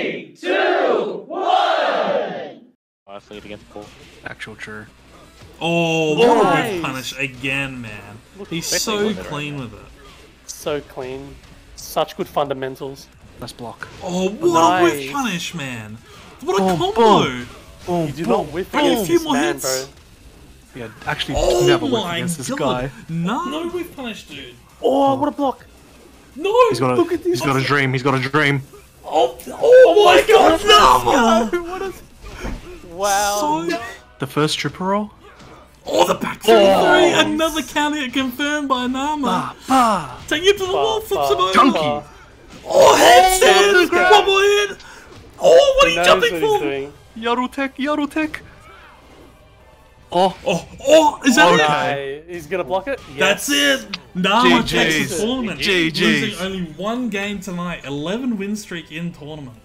Three, two, one. I fleet against Paul. Actual true. Oh, what a Nice. whiff punish again, man. He's so clean with it with it. So clean. Such good fundamentals. Let's block. Oh, what a whiff punish, man. What a Boom, combo. boom. Boom. You do boom. not whiff Only a few this more man, hits. bro. Yeah, actually Oh never whiff my against this god. guy. No, no whiff punish, dude. Oh, what a block! No, He's got a Look at this. he's got a dream. He's got a dream. Oh, oh, my god, no! what a... Wow. So, The first triple roll. oh, the back three, three. Another counter confirmed by Nama. Bah. Take him to the wall, flips him over. Junkie. Oh, headstand! Oh, God. One more hit! Oh, what are you knows jumping what he's for? Yarutek, Yarutek. Oh, Oh, oh, is that Okay. it? Nah, he's gonna block it? Yes. That's it! Nama GG's. takes the tournament. GG's. Losing only one game tonight, 11 win streak in tournament.